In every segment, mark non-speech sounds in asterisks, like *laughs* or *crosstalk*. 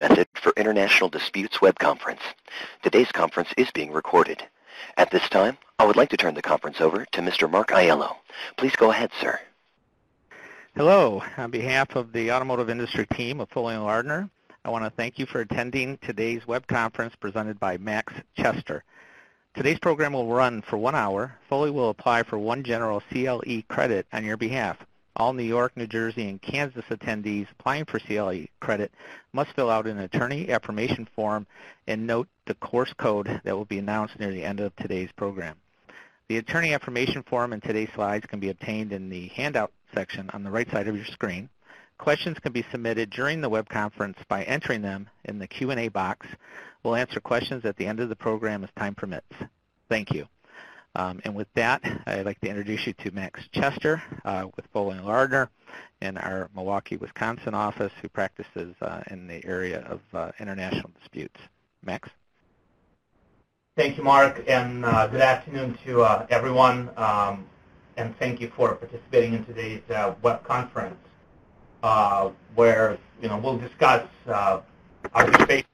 Method for International Disputes web conference. Today's conference is being recorded. At this time, I would like to turn the conference over to Mr. Mark Aiello. Please go ahead, sir. Hello. On behalf of the automotive industry team of Foley & Lardner, I want to thank you for attending today's web conference presented by Max Chester. Today's program will run for one hour. Foley will apply for one general CLE credit on your behalf. All New York, New Jersey, and Kansas attendees applying for CLE credit must fill out an attorney affirmation form and note the course code that will be announced near the end of today's program. The attorney affirmation form and today's slides can be obtained in the handout section on the right side of your screen. Questions can be submitted during the web conference by entering them in the Q&A box. We'll answer questions at the end of the program as time permits. Thank you. Um, and with that, I'd like to introduce you to Max Chester uh, with Foley & Lardner in our Milwaukee, Wisconsin office who practices uh, in the area of uh, international disputes. Max? Thank you, Mark, and uh, good afternoon to uh, everyone, um, and thank you for participating in today's uh, web conference where you know, we'll discuss arbitration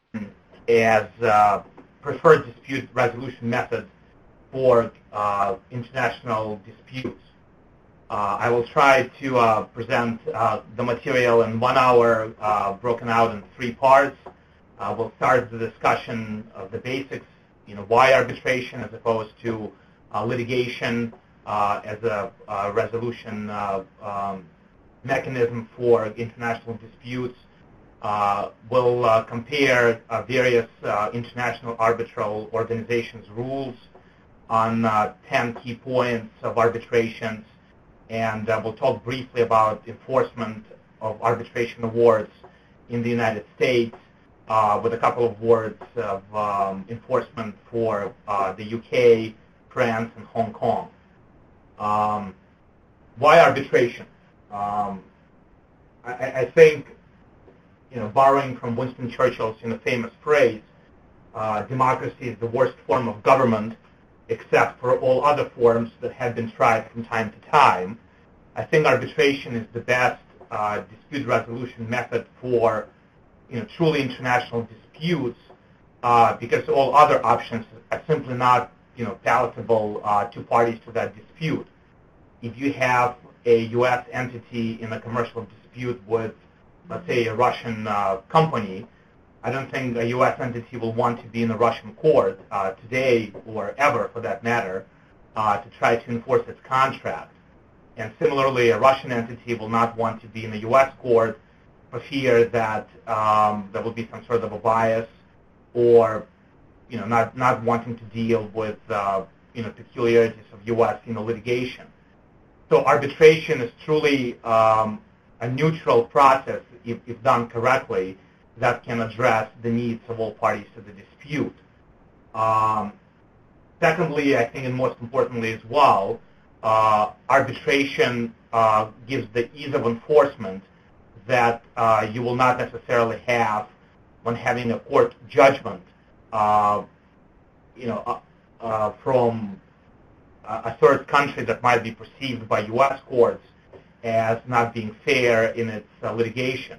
as preferred dispute resolution method for uh, international disputes. Uh, I will try to uh, present uh, the material in one hour, uh, broken out in three parts. Uh, we'll start the discussion of the basics, you know, why arbitration as opposed to litigation as a resolution um, mechanism for international disputes. we'll compare various international arbitral organizations' rules on uh, 10 key points of arbitrations, and uh, we'll talk briefly about enforcement of arbitration awards in the United States uh, with a couple of words of um, enforcement for uh, the UK, France, and Hong Kong. Um, why arbitration? Um, I, I, think, you know, borrowing from Winston Churchill's you know, famous phrase, uh, democracy is the worst form of government except for all other forms that have been tried from time to time. I think arbitration is the best uh, dispute resolution method for you know, truly international disputes uh, because all other options are simply not you know, palatable uh, to parties to that dispute. If you have a U.S. entity in a commercial dispute with, let's say, a Russian uh, company, I don't think a U.S. entity will want to be in a Russian court uh, today or ever, for that matter, uh, to try to enforce its contract. And similarly, a Russian entity will not want to be in a U.S. court for fear that um, there will be some sort of a bias or, you know, not, not wanting to deal with, uh, you know, peculiarities of U.S. You know, litigation. So arbitration is truly um, a neutral process if, if done correctly that can address the needs of all parties to the dispute. Um, secondly, I think, and most importantly as well, uh, arbitration uh, gives the ease of enforcement that uh, you will not necessarily have when having a court judgment, uh, you know, uh, uh, from a third country that might be perceived by U.S. courts as not being fair in its litigation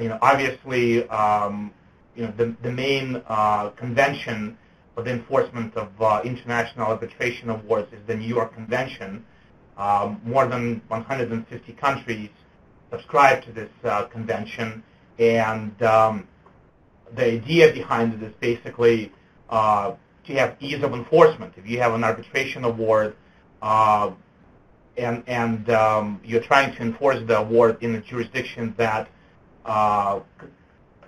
you know, obviously, um, you know, the, the main uh, convention for the enforcement of uh, international arbitration awards is the New York Convention. Um, more than 150 countries subscribe to this uh, convention, and um, the idea behind it is basically uh, to have ease of enforcement. If you have an arbitration award uh, and, and um, you're trying to enforce the award in a jurisdiction that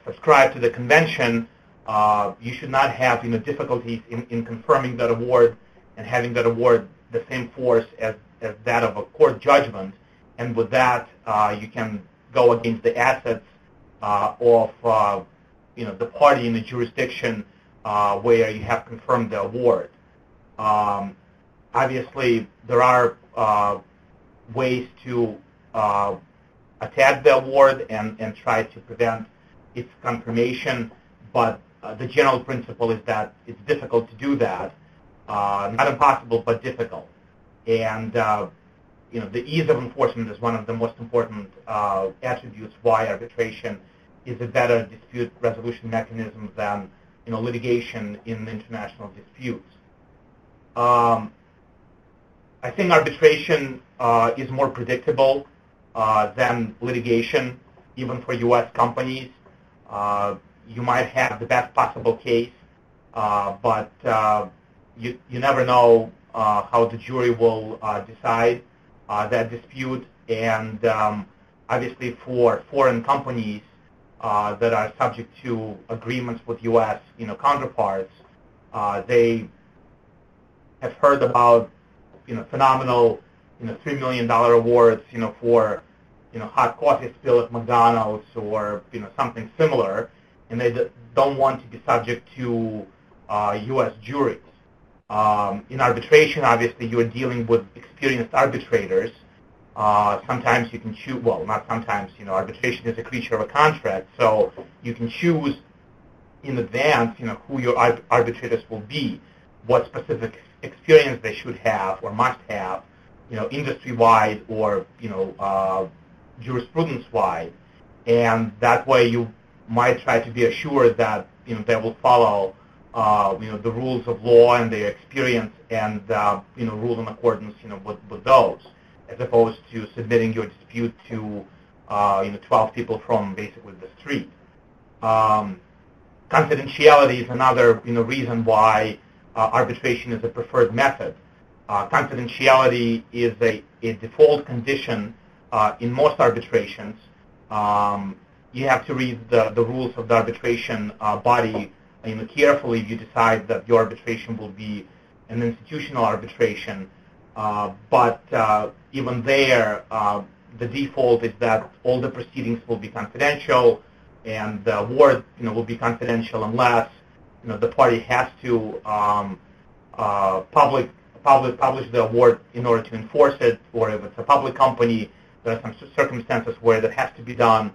subscribe to the convention, uh, you should not have you know, difficulties in, in confirming that award and having that award the same force as, as that of a court judgment. And with that, uh, you can go against the assets uh, of uh, you know, the party in the jurisdiction uh, where you have confirmed the award. Um, obviously, there are ways to attack the award and, and try to prevent its confirmation. But uh, the general principle is that it's difficult to do that. Uh, not impossible, but difficult. And uh, you know, the ease of enforcement is one of the most important uh, attributes why arbitration is a better dispute resolution mechanism than you know, litigation in international disputes. Um, I think arbitration uh, is more predictable than litigation, even for U.S. companies. Uh, you might have the best possible case, uh, but uh, you, you never know uh, how the jury will decide that dispute. And um, obviously for foreign companies that are subject to agreements with U.S. You know, counterparts, they have heard about you know, phenomenal, you know, $3 million awards, you know, for, you know, hot coffee spill at McDonald's or, you know, something similar, and they don't want to be subject to uh, U.S. juries. Um, in arbitration, obviously, you're dealing with experienced arbitrators. Uh, sometimes you can choose, well, not sometimes, you know, arbitration is a creature of a contract, so you can choose in advance, you know, who your arbitrators will be, what specific experience they should have or must have, you know, industry-wide or, you know, uh, jurisprudence-wide. And that way you might try to be assured that, you know, they will follow, uh, you know, the rules of law and their experience and, uh, you know, rule in accordance, you know, with, with those, as opposed to submitting your dispute to, uh, you know, 12 people from basically the street. Um, confidentiality is another, you know, reason why uh, arbitration is a preferred method. Uh, confidentiality is a, a default condition uh, in most arbitrations. Um, you have to read the, the rules of the arbitration body you know, carefully if you decide that your arbitration will be an institutional arbitration. Uh, but uh, even there, uh, the default is that all the proceedings will be confidential and the award you know, will be confidential unless you know, the party has to um, uh, public, public, publish the award in order to enforce it, or if it's a public company, there are some circumstances where that has to be done.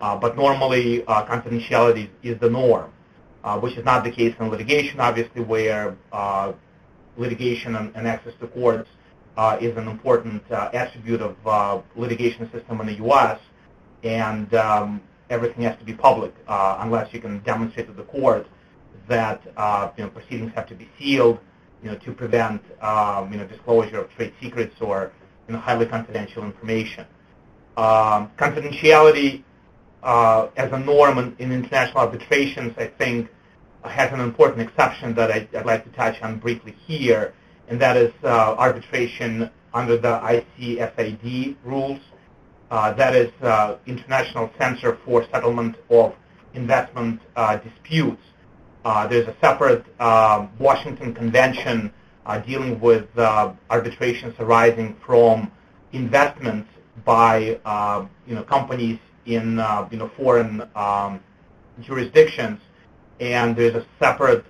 Uh, but normally, uh, confidentiality is the norm, uh, which is not the case in litigation, obviously, where uh, litigation and, and, access to courts uh, is an important attribute of litigation system in the U.S. And um, everything has to be public unless you can demonstrate to the court that uh, you know, proceedings have to be sealed, you know, to prevent um, you know, disclosure of trade secrets or you know, highly confidential information. Um, confidentiality uh, as a norm in, in, international arbitrations, I think, has an important exception that I, would like to touch on briefly here, and that is uh, arbitration under the ICSID rules. Uh, that is uh, International Center for Settlement of Investment uh, Disputes. Uh, there's a separate uh, Washington Convention uh, dealing with uh, arbitrations arising from investments by uh, you know companies in uh, you know foreign um, jurisdictions, and there's a separate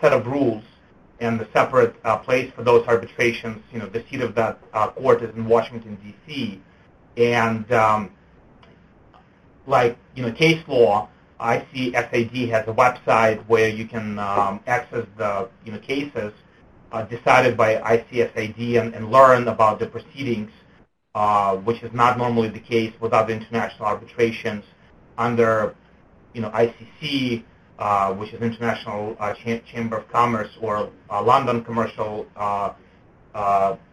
set of rules and a separate place for those arbitrations. You know the seat of that court is in Washington D.C. and um, like you know case law ICSID has a website where you can um, access the you know, cases decided by ICSID and, and, learn about the proceedings, uh, which is not normally the case with other international arbitrations under you know, ICC, uh, which is International uh, Ch Chamber of Commerce, or uh, London Commercial uh,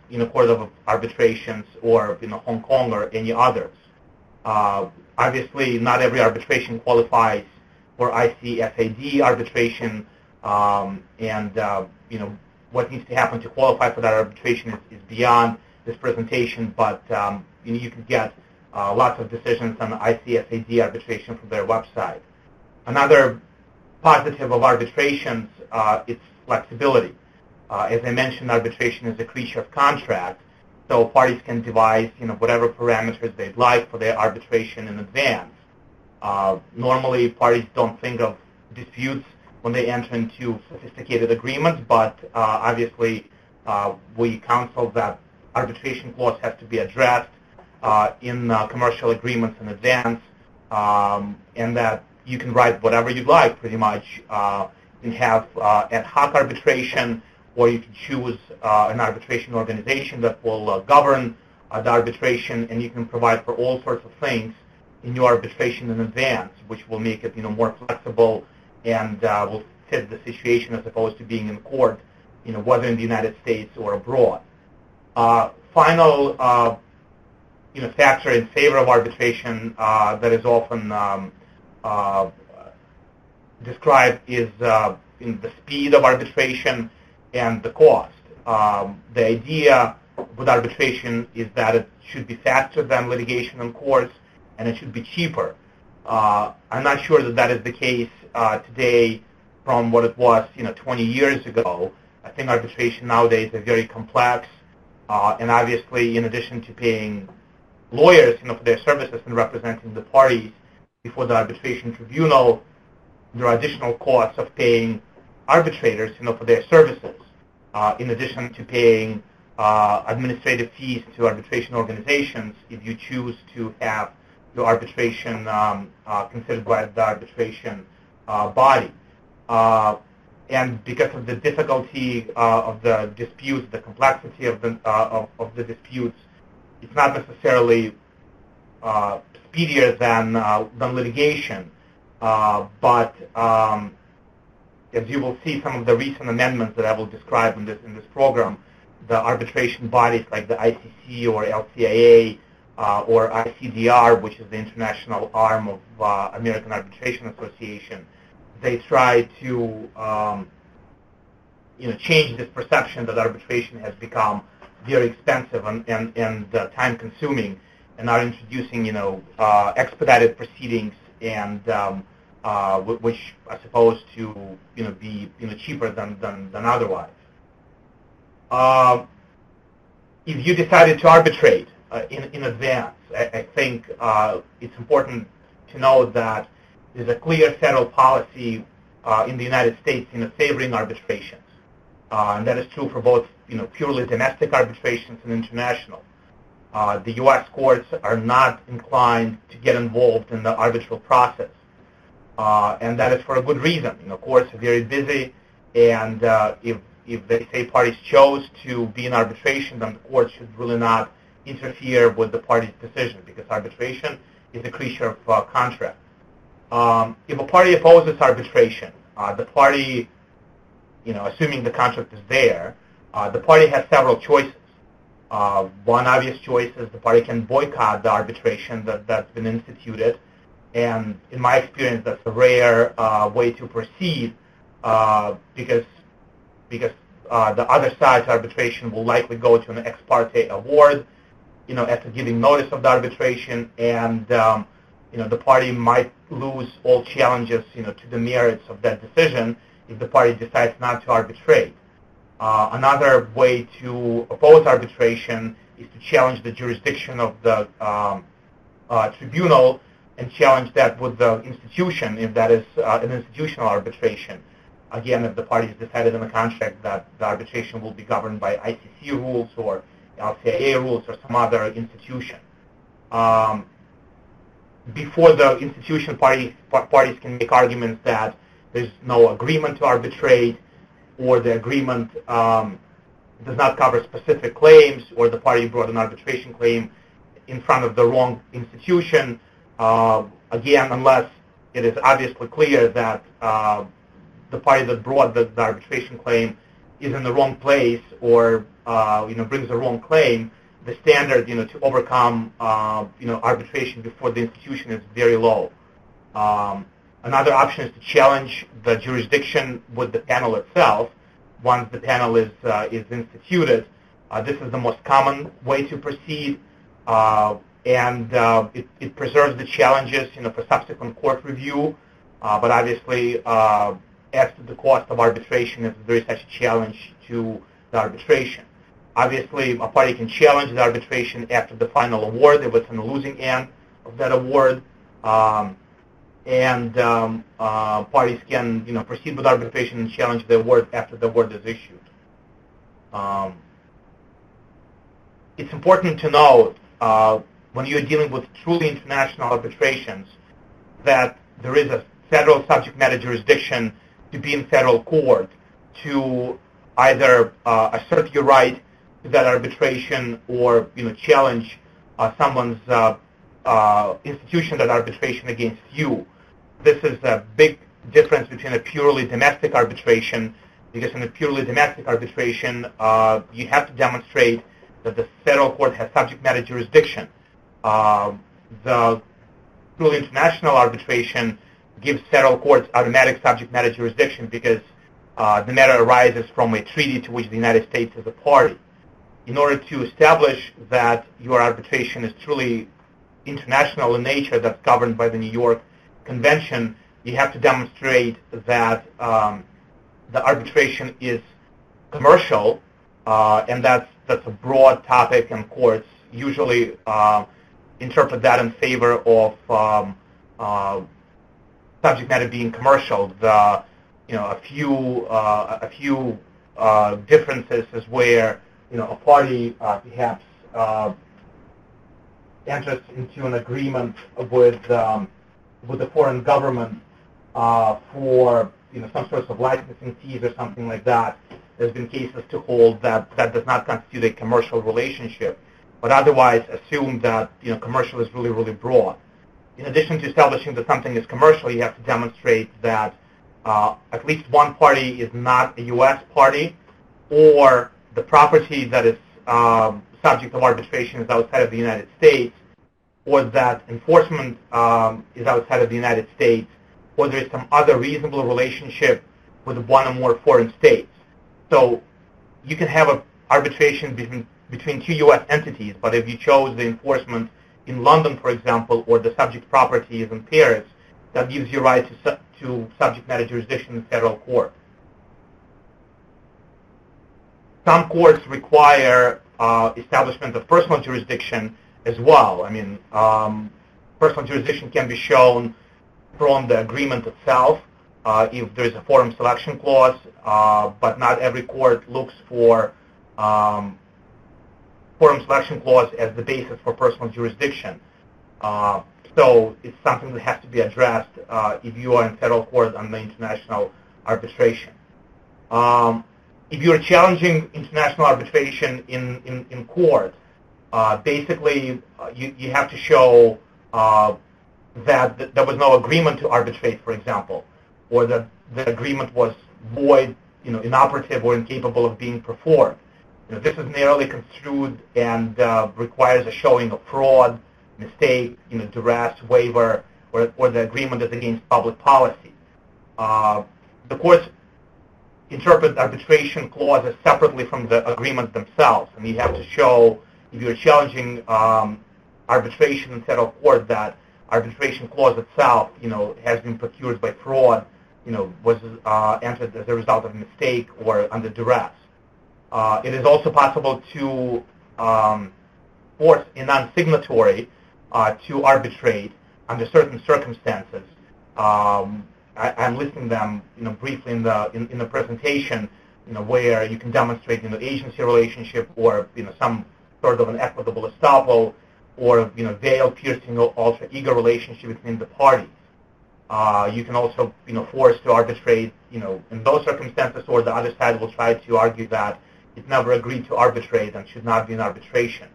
you know, Court of Arbitrations, or you know, Hong Kong or any others. Obviously, not every arbitration qualifies for ICSID arbitration, um, and uh, you know what needs to happen to qualify for that arbitration is, is beyond this presentation. But um, you, know, you can get uh, lots of decisions on ICSID arbitration from their website. Another positive of arbitrations uh, is flexibility. Uh, as I mentioned, arbitration is a creature of contract. So parties can devise, you know, whatever parameters they'd like for their arbitration in advance. Uh, normally, parties don't think of disputes when they enter into sophisticated agreements, but uh, obviously uh, we counsel that arbitration clause has to be addressed uh, in commercial agreements in advance, um, and that you can write whatever you'd like, pretty much. Can have ad hoc arbitration, or you can choose an arbitration organization that will govern the arbitration, and you can provide for all sorts of things in your arbitration in advance, which will make it you know more flexible and uh, will fit the situation as opposed to being in court, you know whether in the United States or abroad. Uh, final uh, you know factor in favor of arbitration uh, that is often um, uh, described is uh, in the speed of arbitration and the cost. Um, the idea with arbitration is that it should be faster than litigation in courts and it should be cheaper. Uh, I'm not sure that that is the case uh, today from what it was, you know, 20 years ago. I think arbitration nowadays is very complex, uh, and obviously, in addition to paying lawyers, you know, for their services and representing the parties before the arbitration tribunal, there are additional costs of paying arbitrators, you know, for their services, uh, in addition to paying uh, administrative fees to arbitration organizations if you choose to have your arbitration um, uh, considered by the arbitration body. Uh, and because of the difficulty uh, of the disputes, the complexity of the, of, of, the disputes, it's not necessarily speedier than, than litigation. but um, as you will see some of the recent amendments that I will describe in this in this program, the arbitration bodies like the ICC or LCIA uh, or ICDR, which is the international arm of uh, American Arbitration Association, they try to um, you know change this perception that arbitration has become very expensive and and, and uh, time consuming, and are introducing you know uh, expedited proceedings and um, uh, which are supposed to you know be you know cheaper than than, than otherwise. Uh, if you decided to arbitrate uh, in in advance, I, I think uh, it's important to know that there's a clear federal policy uh, in the United States you know, favoring arbitrations, uh, and that is true for both you know purely domestic arbitrations and international. the U.S. courts are not inclined to get involved in the arbitral process uh, and that is for a good reason. You know, courts are very busy, and uh, if if they say parties chose to be in arbitration, then the court should really not interfere with the party's decision because arbitration is a creature of uh, contract. Um, if a party opposes arbitration, uh, the party, you know, assuming the contract is there, uh, the party has several choices. Uh, one obvious choice is the party can boycott the arbitration that, that's been instituted and in my experience, that's a rare uh, way to proceed uh, because because uh, the other side's arbitration will likely go to an ex parte award, you know, after giving notice of the arbitration, and um, you know the party might lose all challenges, you know, to the merits of that decision if the party decides not to arbitrate. Uh, another way to oppose arbitration is to challenge the jurisdiction of the um, uh, tribunal and challenge that with the institution if that is uh, an institutional arbitration. Again, if the parties decided in the contract that the arbitration will be governed by ICC rules or LCIA rules or some other institution. Um, before the institution parties, parties can make arguments that there's no agreement to arbitrate or the agreement um, does not cover specific claims or the party brought an arbitration claim in front of the wrong institution, uh, again, unless it is obviously clear that uh, the party that brought the, the, arbitration claim is in the wrong place or uh, you know brings the wrong claim, the standard you know to overcome uh, you know arbitration before the institution is very low. Um, another option is to challenge the jurisdiction with the panel itself once the panel is uh, is instituted. Uh, this is the most common way to proceed and uh, it, it, preserves the challenges, you know, for subsequent court review. Uh, but obviously, uh, as to the cost of arbitration, if there is such a challenge to the arbitration. Obviously, a party can challenge the arbitration after the final award if it's on the losing end of that award. Um, and um, uh, parties can, you know, proceed with arbitration and challenge the award after the award is issued. Um, it's important to know uh, when you're dealing with truly international arbitrations that there is a federal subject matter jurisdiction to be in federal court to either uh, assert your right that arbitration or you know challenge uh, someone's uh, uh, institution that arbitration against you. This is a big difference between a purely domestic arbitration, because in a purely domestic arbitration, uh, you have to demonstrate that the federal court has subject matter jurisdiction. Uh, the purely international arbitration gives federal courts automatic subject matter jurisdiction because uh, the matter arises from a treaty to which the United States is a party. In order to establish that your arbitration is truly international in nature, that's governed by the New York Convention, you have to demonstrate that um, the arbitration is commercial, uh, and that's that's a broad topic, and courts usually uh, interpret that in favor of um, uh, subject matter being commercial. The you know a few uh, a few uh, differences is where you know a party uh, perhaps enters into an agreement with um, with the foreign government for you know some sorts of licensing fees or something like that. There's been cases to hold that that does not constitute a commercial relationship, but otherwise assume that you know commercial is really really broad. In addition to establishing that something is commercial, you have to demonstrate that uh, at least one party is not a U.S. party, or the property that is um, subject of arbitration is outside of the United States, or that enforcement um, is outside of the United States, or there is some other reasonable relationship with one or more foreign states. So you can have an arbitration between, between two U.S. entities, but if you chose the enforcement in London, for example, or the subject property is in Paris, that gives you right to, to subject matter jurisdiction in federal court. Some courts require uh, establishment of personal jurisdiction as well. I mean, um, personal jurisdiction can be shown from the agreement itself, uh, if there is a forum selection clause, uh, but not every court looks for um, forum selection clause as the basis for personal jurisdiction. Uh, so it's something that has to be addressed uh, if you are in federal court under international arbitration. Um, if you're challenging international arbitration in, in, in court, uh, basically uh, you, you have to show that th- there was no agreement to arbitrate, for example or that the agreement was void, you know, inoperative or incapable of being performed. You know, this is narrowly construed and uh, requires a showing of fraud, mistake, you know, duress, waiver, or, or the agreement is against public policy. Uh, the courts interpret arbitration clauses separately from the agreement themselves, and you have to show, if you're challenging um, arbitration in federal court, that arbitration clause itself, you know, has been procured by fraud you know, was uh, entered as a result of a mistake or under duress. Uh, it is also possible to um, force a non-signatory uh, to arbitrate under certain circumstances. Um, I, am listing them, you know, briefly in the in, in, the presentation, you know, where you can demonstrate, you know, agency relationship or you know some sort of an equitable estoppel or you know veil piercing alter ego relationship between the parties. Uh, you can also, you know, force to arbitrate, you know, in those circumstances, or the other side will try to argue that it never agreed to arbitrate and should not be in arbitration.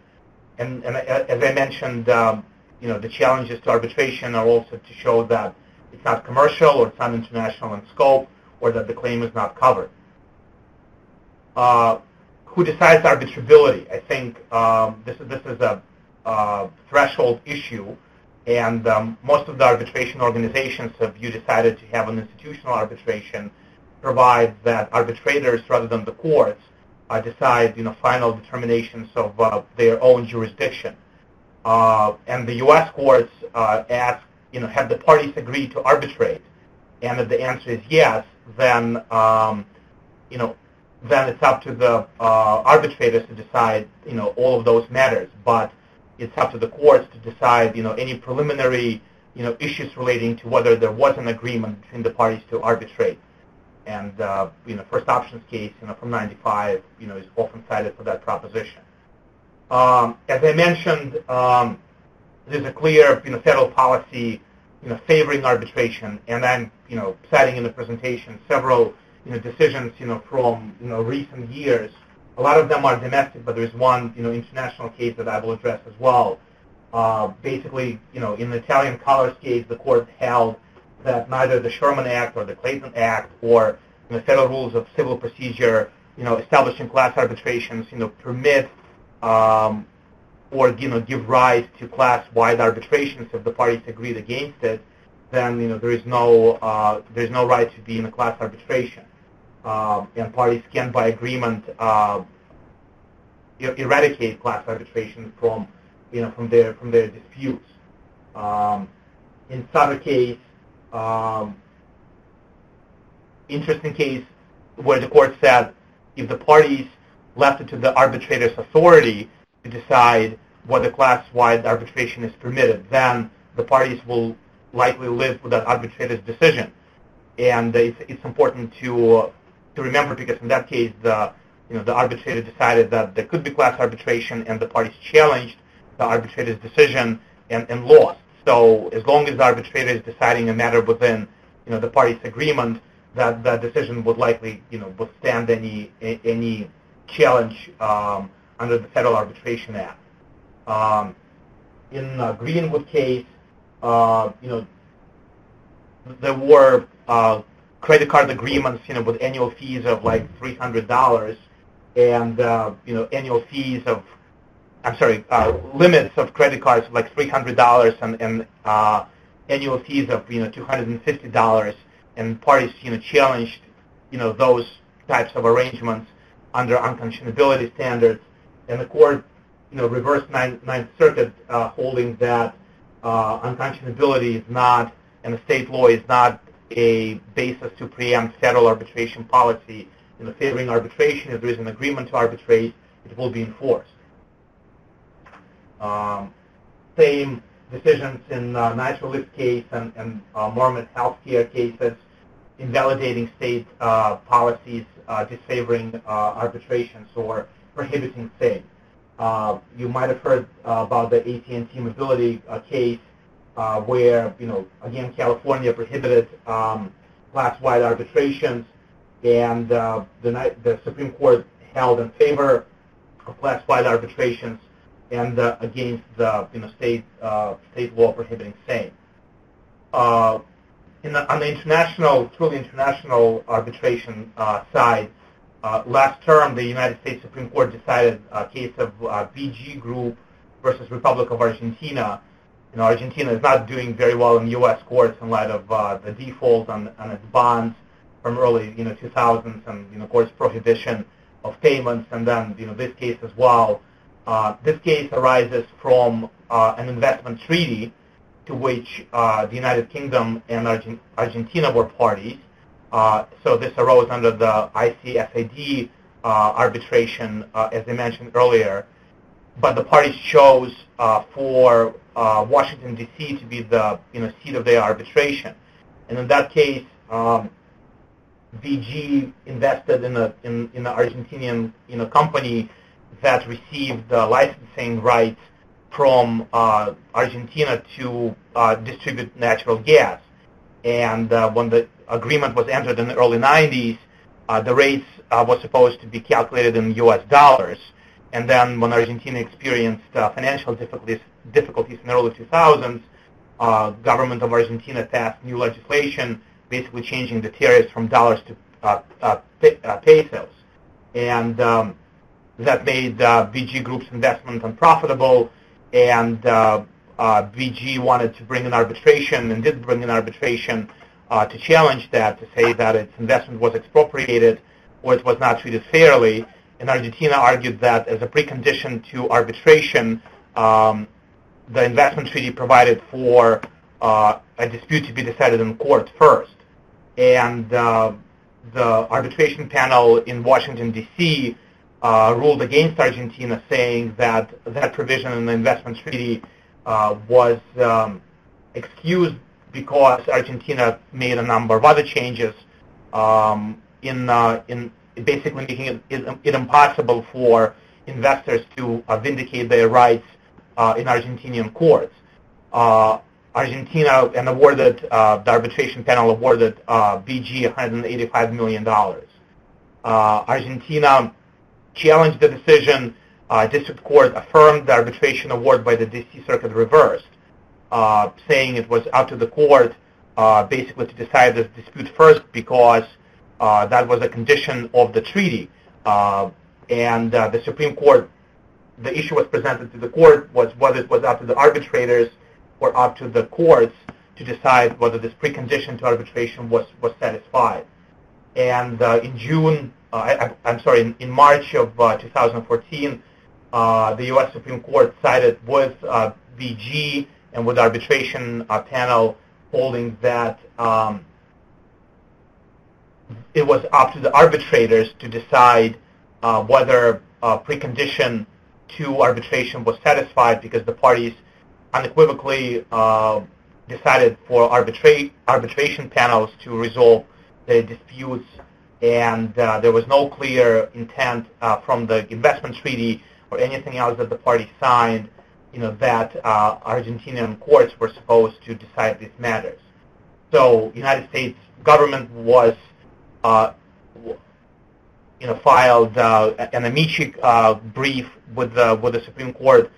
And, and as I mentioned, um, you know, the challenges to arbitration are also to show that it's not commercial or it's not international in scope or that the claim is not covered. Uh, who decides arbitrability? I think um, this, is, this is a uh, threshold issue and um, most of the arbitration organizations have you decided to have an institutional arbitration provide that arbitrators rather than the courts uh, decide you know final determinations of uh, their own jurisdiction. Uh, and the U.S. courts uh, ask you know have the parties agreed to arbitrate, and if the answer is yes, then um, you know then it's up to the uh, arbitrators to decide you know all of those matters, but it's up to the courts to decide, you know, any preliminary, you know, issues relating to whether there was an agreement between the parties to arbitrate. And, uh, you know, first options case, you know, from 95, you know, is often cited for that proposition. Um, as I mentioned, um, there's a clear, you know, federal policy, you know, favoring arbitration, and I'm, you know, citing in the presentation several, you know, decisions, you know, from, you know, recent years a lot of them are domestic, but there's one, you know, international case that I will address as well. Uh, basically, you know, in the Italian Colors case, the court held that neither the Sherman Act or the Clayton Act or the federal rules of civil procedure, you know, establishing class arbitrations, you know, permit um, or you know give rise to class-wide arbitrations if the parties agreed against it, then you know there is no uh, there is no right to be in a class arbitration, uh, and parties can by agreement uh, eradicate class arbitration from you know from their from their disputes. Um, in Sutter case, um, interesting case where the court said if the parties left it to the arbitrator's authority to decide whether class-wide arbitration is permitted, then the parties will likely live with that arbitrator's decision. And it's, it's important to uh, to remember because in that case, the you know the arbitrator decided that there could be class arbitration, and the parties challenged the arbitrator's decision and, and lost. So as long as the arbitrator is deciding a matter within you know the parties' agreement, that that decision would likely you know withstand any any challenge um, under the Federal Arbitration Act. Um, in uh, Greenwood case, uh, you know, there were uh, credit card agreements, you know, with annual fees of like three hundred dollars, and uh, you know, annual fees of, I'm sorry, uh, limits of credit cards of like three hundred dollars, and, and uh, annual fees of you know two hundred and fifty dollars, and parties you know challenged, you know, those types of arrangements under unconscionability standards, and the court, you know, reverse Ninth, Ninth Circuit uh, holding that uh, unconscionability is not, and the state law is not a basis to preempt federal arbitration policy. In favoring arbitration, if there is an agreement to arbitrate, it will be enforced. Um, same decisions in uh, Nitro-Lift case and, and uh, Marmet Healthcare cases invalidating state uh, policies uh, disfavoring uh, arbitrations or prohibiting same. Uh, you might have heard about the AT&T mobility case where, you know, again, California prohibited um, class-wide arbitrations, and the, the Supreme Court held in favor of class-wide arbitrations and uh, against the you know state uh, state law prohibiting same. Uh, the, on the international, truly international arbitration uh, side, uh, last term, the United States Supreme Court decided a case of uh, BG Group versus Republic of Argentina. You know, Argentina is not doing very well in U.S. courts in light of uh, the default on, on its bonds from early, you know, 2000s and, you know, of course, prohibition of payments, and then, you know, this case as well. Uh, this case arises from uh, an investment treaty to which uh, the United Kingdom and Argent Argentina were parties. Uh, so this arose under the ICSID uh, arbitration, uh, as I mentioned earlier. But the parties chose for Washington, D.C. to be the you know, seat of their arbitration. And in that case, um, BG invested in, a, in, in an Argentinian you know, company that received the licensing rights from uh, Argentina to uh, distribute natural gas. And uh, when the agreement was entered in the early 90s, uh, the rates uh, were supposed to be calculated in U.S. dollars. And then when Argentina experienced financial difficulties, difficulties in the early 2000s, uh, government of Argentina passed new legislation basically changing the tariffs from dollars to uh, uh, pesos. And um, that made uh, Group's investment unprofitable and uh, BG wanted to bring an arbitration and did bring an arbitration uh, to challenge that, to say that its investment was expropriated or it was not treated fairly. And Argentina argued that as a precondition to arbitration, um, the investment treaty provided for uh, a dispute to be decided in court first. And uh, the arbitration panel in Washington, D.C uh, ruled against Argentina, saying that that provision in the investment treaty was um, excused because Argentina made a number of other changes um, in uh, in basically making it, it, it, impossible for investors to uh, vindicate their rights uh, in Argentinian courts. Uh, Argentina and awarded the arbitration panel awarded BG 185 million dollars. Argentina challenged the decision. Uh, district court affirmed the arbitration award by the D.C. Circuit reversed, uh, saying it was up to the court uh, basically to decide this dispute first because uh, that was a condition of the treaty. Uh, and uh, the Supreme Court, the issue was presented to the court was whether it was up to the arbitrators or up to the courts to decide whether this precondition to arbitration was, was satisfied. And uh, in June, uh, I, am sorry, in, March of uh, 2014, uh, the U.S. Supreme Court sided with BG and with arbitration panel holding that um, it was up to the arbitrators to decide uh, whether a precondition to arbitration was satisfied because the parties unequivocally uh, decided for arbitra arbitration panels to resolve the disputes and uh, there was no clear intent uh, from the investment treaty or anything else that the party signed you know, that uh, Argentinian courts were supposed to decide these matters. So United States government was, uh, you know, filed uh, an amici uh, brief with the with the Supreme Court,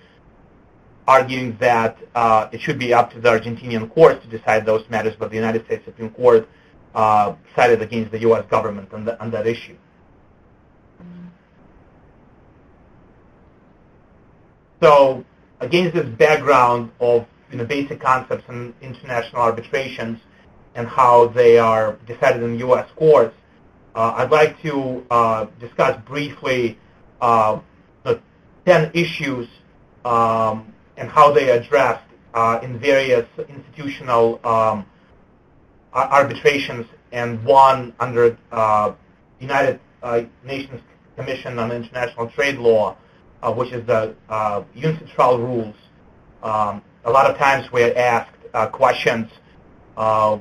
arguing that uh, it should be up to the Argentinian courts to decide those matters, but the United States Supreme Court uh, sided against the U.S. government on, the, on that issue. So against this background of you know, basic concepts in international arbitrations and how they are decided in U.S. courts, uh, I'd like to uh, discuss briefly uh, the 10 issues um, and how they are addressed uh, in various institutional um, arbitrations and one under uh, United uh, Nations Commission on International Trade Law which is the uh, UNCITRAL rules. Um, a lot of times we're asked uh, questions. Uh,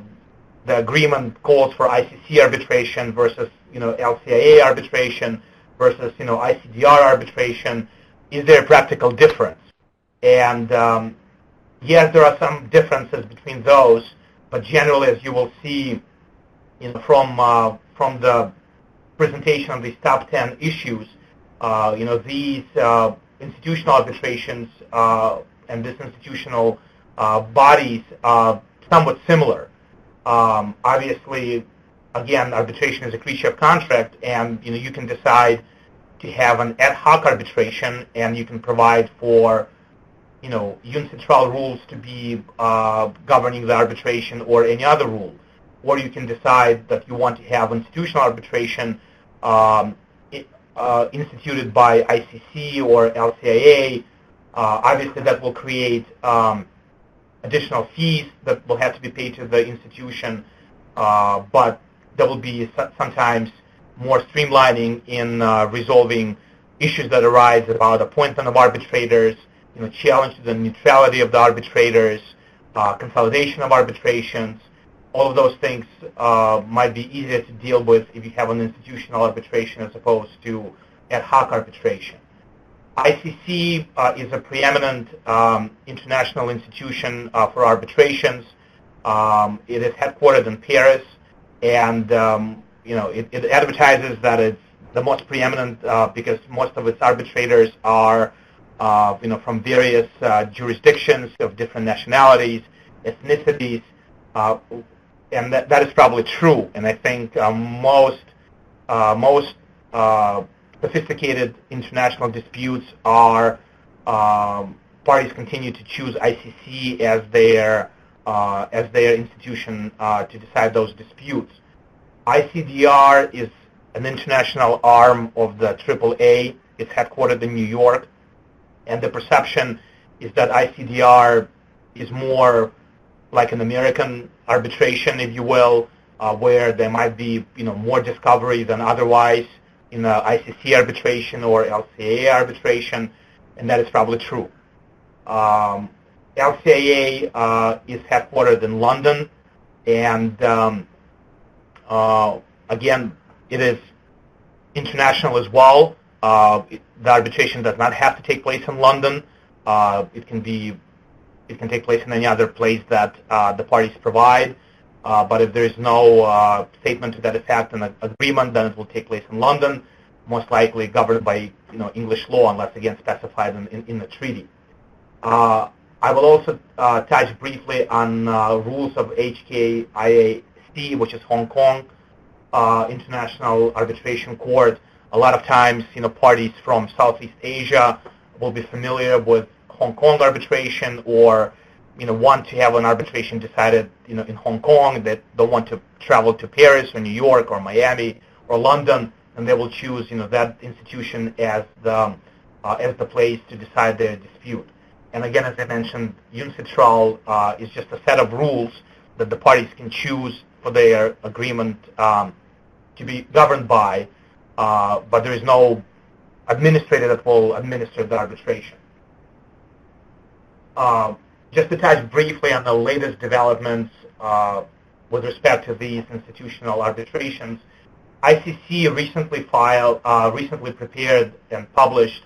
the agreement calls for ICC arbitration versus, you know, LCIA arbitration versus, you know, ICDR arbitration. Is there a practical difference? And um, yes, there are some differences between those, but generally, as you will see, you know, from uh, from the presentation of these top 10 issues, uh, you know, these uh, institutional arbitrations uh, and this institutional bodies are somewhat similar. Um, obviously, again, arbitration is a creature of contract, and you know you can decide to have an ad hoc arbitration, and you can provide for you know UNCITRAL rules to be uh, governing the arbitration or any other rule, or you can decide that you want to have institutional arbitration um, uh, instituted by ICC or LCIA, uh, obviously that will create um, additional fees that will have to be paid to the institution, uh, but there will be sometimes more streamlining in uh, resolving issues that arise about appointment of arbitrators, you know, challenge to the neutrality of the arbitrators, uh, consolidation of arbitrations, all of those things uh, might be easier to deal with if you have an institutional arbitration as opposed to ad hoc arbitration. ICC uh, is a preeminent um, international institution uh, for arbitrations. Um, it is headquartered in Paris, and um, you know it, it, advertises that it's the most preeminent uh, because most of its arbitrators are uh, you know from various uh, jurisdictions of different nationalities, ethnicities, uh, and that, that is probably true. And I think uh, most uh, most uh, sophisticated international disputes are um, parties continue to choose ICC as their uh, as their institution uh, to decide those disputes. ICDR is an international arm of the AAA. It's headquartered in New York, and the perception is that ICDR is more like an American arbitration, if you will, uh, where there might be you know more discovery than otherwise in the ICC arbitration or LCIA arbitration, and that is probably true. Um, LCIA uh, is headquartered in London, and um, uh, again, it is international as well. Uh, it, the arbitration does not have to take place in London. Uh, it can be it can take place in any other place that uh, the parties provide. Uh, but if there is no uh, statement to that effect and an agreement, then it will take place in London. most likely governed by you know English law unless again specified in, in, in the treaty. Uh, I will also uh, touch briefly on uh, rules of HKIAC, which is Hong Kong International Arbitration Court. A lot of times, you know, parties from Southeast Asia will be familiar with Hong Kong arbitration or you know, want to have an arbitration decided, you know, in Hong Kong, that don't want to travel to Paris or New York or Miami or London, and they will choose, you know, that institution as the uh, as the place to decide their dispute. And again, as I mentioned, UNCITRAL uh, is just a set of rules that the parties can choose for their agreement um, to be governed by, uh, but there is no administrator that will administer the arbitration. Uh, just to touch briefly on the latest developments uh, with respect to these institutional arbitrations, ICC recently filed, uh, recently prepared and published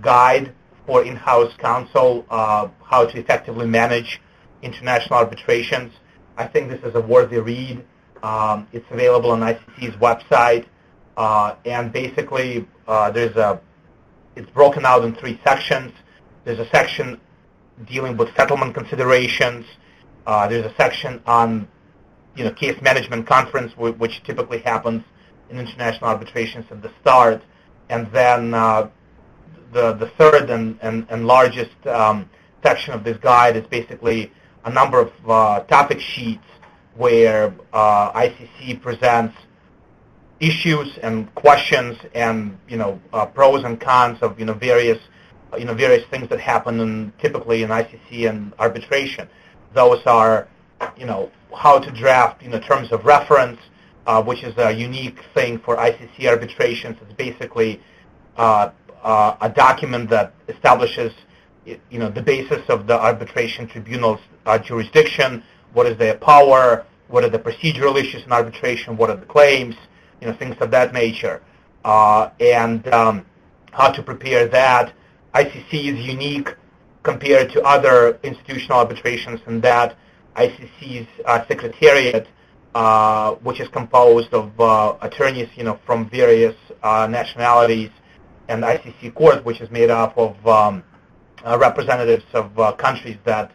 guide for in-house counsel uh, how to effectively manage international arbitrations. I think this is a worthy read. Um, it's available on ICC's website, uh, and basically uh, there's a it's broken out in three sections. There's a section dealing with settlement considerations. Uh, there's a section on, you know, case management conference, which typically happens in international arbitrations at the start, and then uh, the the third and and, and largest um, section of this guide is basically a number of uh, topic sheets where uh, ICC presents issues and questions and you know uh, pros and cons of you know various you know, various things that happen in, typically in ICC and arbitration. Those are, you know, how to draft, you know, terms of reference, uh, which is a unique thing for ICC arbitrations. It's basically uh, uh, a document that establishes, you know, the basis of the arbitration tribunal's uh, jurisdiction, what is their power, what are the procedural issues in arbitration, what are the claims, you know, things of that nature, uh, and um, how to prepare that ICC is unique compared to other institutional arbitrations in that ICC's uh, secretariat, uh, which is composed of uh, attorneys, you know, from various uh, nationalities, and ICC court, which is made up of um, uh, representatives of uh, countries that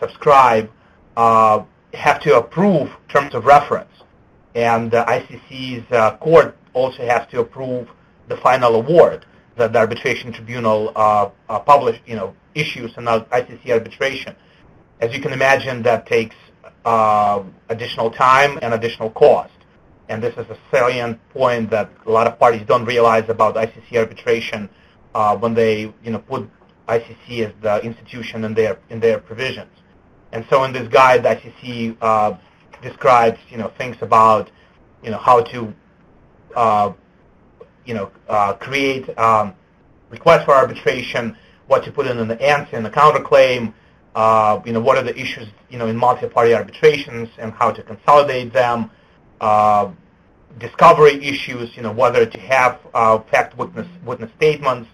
subscribe, have to approve terms of reference, and ICC's court also has to approve the final award that the arbitration tribunal uh, uh, publish, you know, issues in ICC arbitration. As you can imagine, that takes uh, additional time and additional cost. And this is a salient point that a lot of parties don't realize about ICC arbitration uh, when they, you know, put ICC as the institution in their in their provisions. And so in this guide, the ICC uh, describes, you know, things about, you know, how to uh, you know, uh, create um, requests for arbitration, what to put in the answer and the counterclaim, uh, you know, what are the issues, you know, in multi-party arbitrations and how to consolidate them, uh, discovery issues, you know, whether to have uh, fact witness witness statements,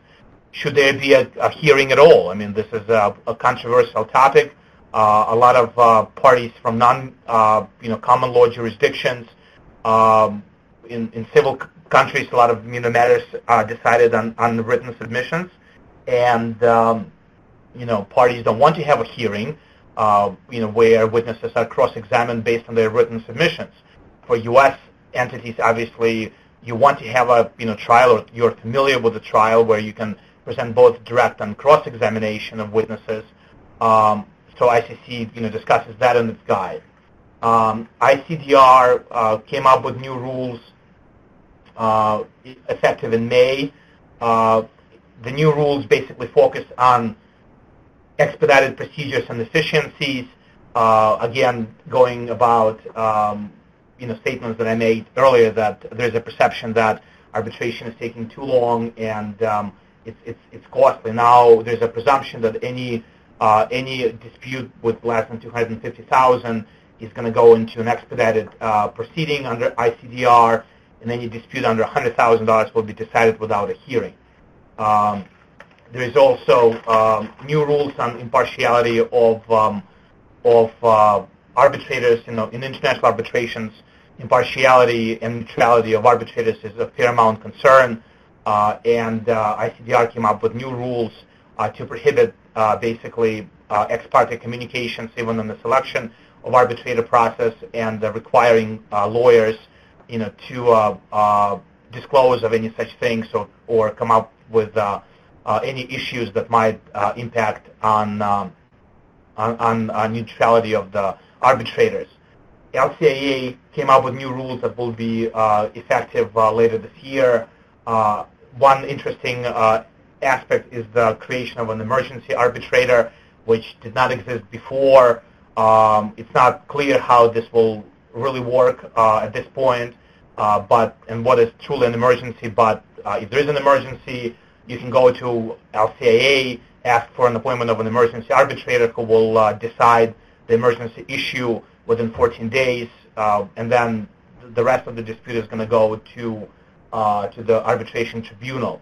should there be a, a hearing at all? I mean, this is a, a controversial topic. Uh, a lot of uh, parties from non, uh, you know, common law jurisdictions um, in, in civil countries, a lot of you know, matters are decided on, on written submissions, and um, you know parties don't want to have a hearing, uh, you know, where witnesses are cross-examined based on their written submissions. For U.S. entities, obviously, you want to have a you know trial, or you're familiar with a trial where you can present both direct and cross-examination of witnesses. Um, so ICC you know discusses that in its guide. Um, ICDR uh, came up with new rules uh, effective in May. Uh, the new rules basically focus on expedited procedures and efficiencies. Uh, again, going about um, you know statements that I made earlier that there's a perception that arbitration is taking too long and um, it's, it's, it's costly. Now there's a presumption that any uh, any dispute with less than 250,000 is going to go into an expedited uh, proceeding under ICDR and any dispute under $100,000 will be decided without a hearing. Um, there is also um, new rules on impartiality of um, of uh, arbitrators. You know, in international arbitrations, impartiality and neutrality of arbitrators is of paramount concern. uh, and uh, ICDR came up with new rules uh, to prohibit basically ex parte communications even in the selection of arbitrator process and requiring lawyers, you know, to disclose of any such things or, or come up with any issues that might impact on, um, on, on neutrality of the arbitrators. LCIA came up with new rules that will be uh, effective uh, later this year. Uh, one interesting uh, aspect is the creation of an emergency arbitrator, which did not exist before. Um, it's not clear how this will really work uh, at this point, uh, but and what is truly an emergency. But if there is an emergency, you can go to LCIA, ask for an appointment of an emergency arbitrator who will decide the emergency issue within 14 days, uh, and then the rest of the dispute is going to go to uh, to the arbitration tribunal.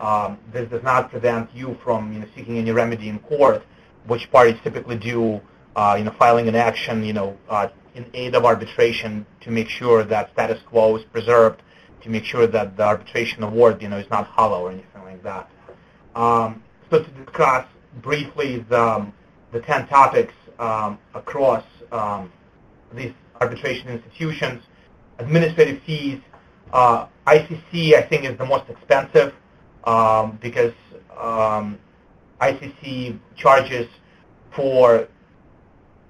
Um, this does not prevent you from you know, seeking any remedy in court, which parties typically do, uh, you know, filing an action, you know, uh, in aid of arbitration to make sure that status quo is preserved, to make sure that the arbitration award, you know, is not hollow or anything like that. Um, so to discuss briefly the, the 10 topics um, across um, these arbitration institutions. Administrative fees, uh, ICC I think is the most expensive um, because um, ICC charges for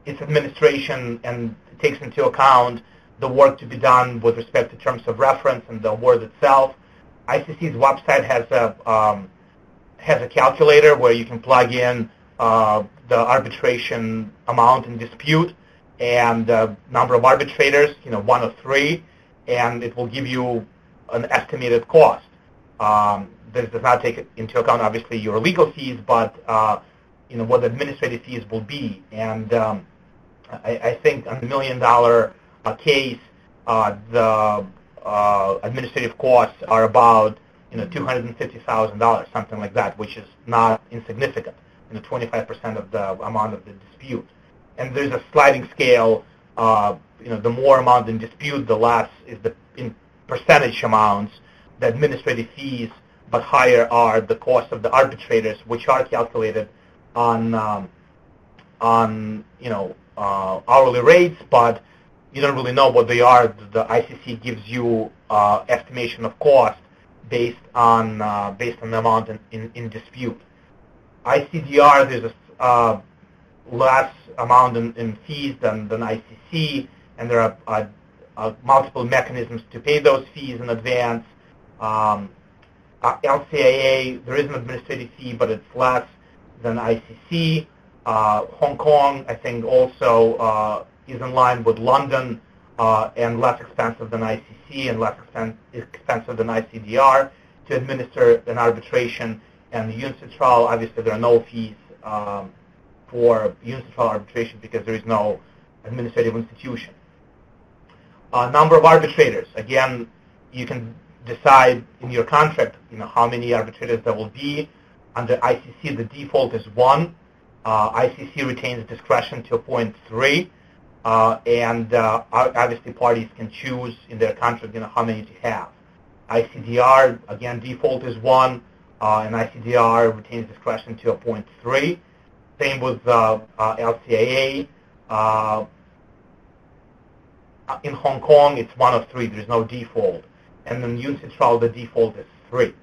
its administration and takes into account the work to be done with respect to terms of reference and the award itself. ICC's website has a um, has a calculator where you can plug in uh, the arbitration amount in dispute and the number of arbitrators, you know, one or three, and it will give you an estimated cost. Um, this does not take into account, obviously, your legal fees, but, uh, you know, what the administrative fees will be. And um, I, I, think on the million-dollar uh, case, uh, the uh, administrative costs are about, you know, $250,000, something like that, which is not insignificant, you know, 25% of the amount of the dispute and there's a sliding scale. Uh, you know, the more amount in dispute, the less is the in percentage amounts the administrative fees, but higher are the costs of the arbitrators, which are calculated on um, on you know hourly rates, but you don't really know what they are. The ICC gives you uh, estimation of cost based on uh, based on the amount in, in, in dispute. ICDR, there's a uh, less amount in, in fees than, than ICC, and there are uh, uh, multiple mechanisms to pay those fees in advance. Um, uh, LCIA, there is an administrative fee, but it's less than ICC. Uh, Hong Kong, I think, also uh, is in line with London uh, and less expensive than ICC and less expen expensive than ICDR to administer an arbitration. And the UNCITRAL, obviously, there are no fees um, for UNCITRAL arbitration because there is no administrative institution. Uh, number of arbitrators. Again, you can decide in your contract, you know, how many arbitrators there will be. Under ICC, the default is one. Uh, ICC retains discretion to appoint three, uh, and uh, obviously parties can choose in their contract, you know, how many to have. ICDR, again, default is one, and ICDR retains discretion to appoint three. Same with. Uh, in Hong Kong, it's one of three. There's no default. And in UNCITRAL, the default is three.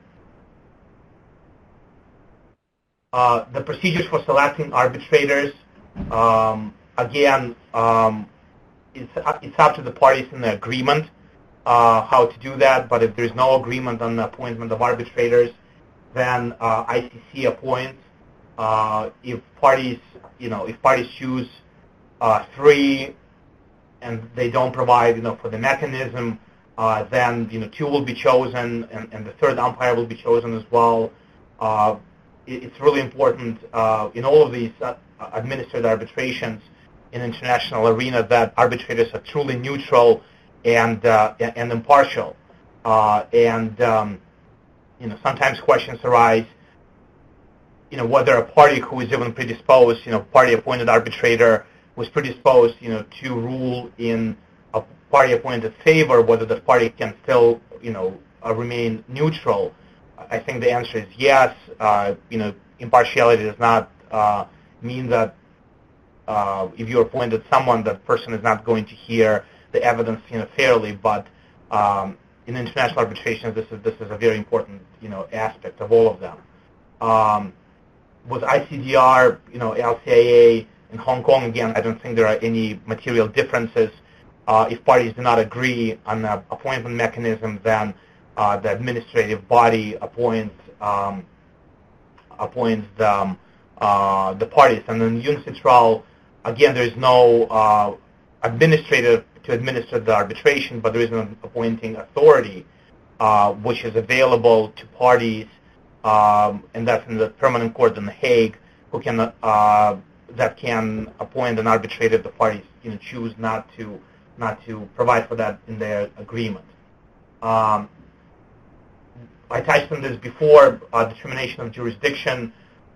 Uh, the procedures for selecting arbitrators, um, again, um, it's, it's up to the parties in the agreement uh, how to do that. But if there's no agreement on the appointment of arbitrators, then uh, ICC appoints uh, if parties, you know, if parties choose uh, three and they don't provide, you know, for the mechanism, then, you know, two will be chosen and, and the third umpire will be chosen as well. It, it's really important uh, in all of these uh, administered arbitrations in international arena that arbitrators are truly neutral and, uh, and impartial. Uh, and, um, you know, sometimes questions arise you know, whether a party who is even predisposed, you know, party-appointed arbitrator was predisposed, you know, to rule in a party-appointed favor, whether the party can still, you know, remain neutral. I think the answer is yes. Uh, you know, impartiality does not uh, mean that uh, if you appointed someone, that person is not going to hear the evidence you know, fairly. But um, in international arbitration, this is this is a very important you know aspect of all of them. Um, with ICDR, you know, LCIA in Hong Kong, again, I don't think there are any material differences. Uh, if parties do not agree on the appointment mechanism, then the administrative body appoints um, appoints the, um, uh, the parties. And in UNCITRAL, again, there is no uh, administrator to administer the arbitration, but there is an appointing authority uh, which is available to parties, um, and that's in the permanent court in The Hague, who can uh, that can appoint an arbitrator if the parties you know, choose not to not to provide for that in their agreement. Um, I touched on this before, uh, determination of jurisdiction.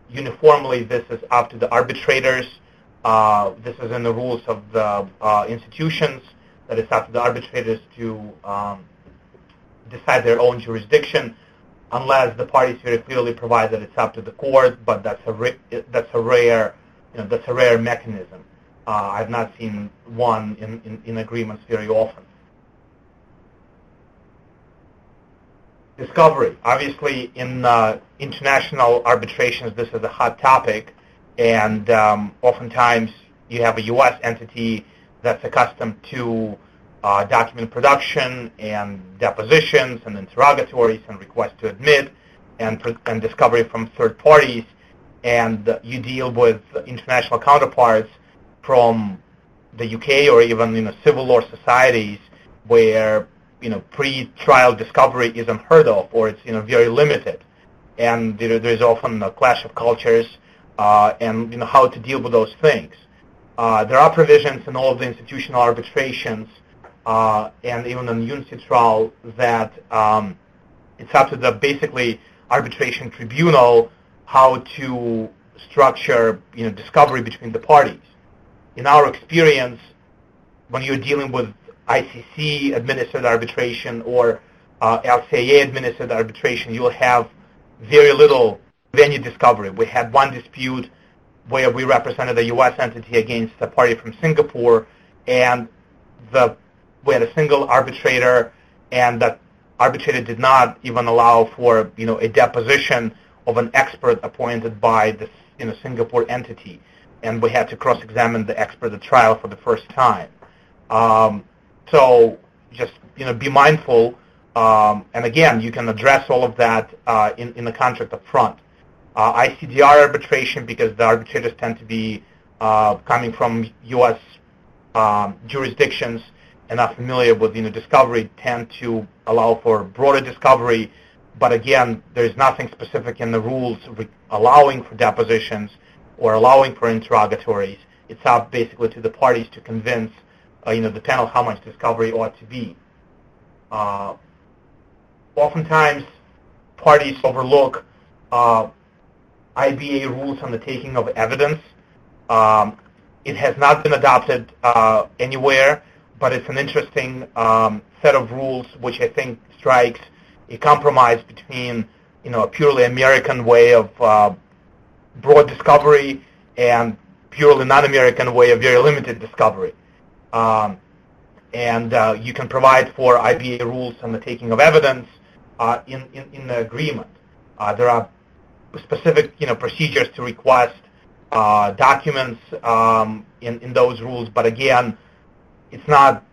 Uniformly, this is up to the arbitrators. Uh, this is in the rules of the uh, institutions that it's up to the arbitrators to um, decide their own jurisdiction, unless the parties very clearly provide that it's up to the court. But that's a that's a rare, you know, that's a rare mechanism. Uh, I've not seen one in, in, in agreements very often. Discovery. Obviously, in uh, international arbitrations, this is a hot topic, and um, oftentimes you have a U.S. entity that's accustomed to uh, document production and depositions and interrogatories and requests to admit and, and discovery from third parties, and you deal with international counterparts from the UK or even you know, civil law societies where you know, pre-trial discovery is unheard of or it's, you know, very limited. And there, there's often a clash of cultures uh, and, you know, how to deal with those things. Uh, there are provisions in all of the institutional arbitrations uh, and even in UNCITRAL that um, it's up to the basically arbitration tribunal how to structure, you know, discovery between the parties. In our experience, when you're dealing with ICC administered arbitration or uh, LCIA administered arbitration, you will have very little venue discovery. We had one dispute where we represented a U.S. entity against a party from Singapore, and the we had a single arbitrator, and that arbitrator did not even allow for you know a deposition of an expert appointed by the you know Singapore entity, and we had to cross-examine the expert at trial for the first time. Um, so just you know, be mindful. Um, and again, you can address all of that uh, in, in the contract up front. Uh, ICDR arbitration, because the arbitrators tend to be uh, coming from U.S. Um, jurisdictions and are familiar with you know, discovery, tend to allow for broader discovery. But again, there's nothing specific in the rules allowing for depositions or allowing for interrogatories. It's up basically to the parties to convince uh, you know, the panel how much discovery ought to be. Uh, oftentimes, parties overlook uh, IBA rules on the taking of evidence. Um, it has not been adopted uh, anywhere, but it's an interesting um, set of rules which I think strikes a compromise between you know a purely American way of uh, broad discovery and purely non-American way of very limited discovery. Um, and uh, you can provide for IBA rules on the taking of evidence uh, in, in, in, the agreement. Uh, there are specific you know, procedures to request uh, documents um, in, in those rules, but again, it's not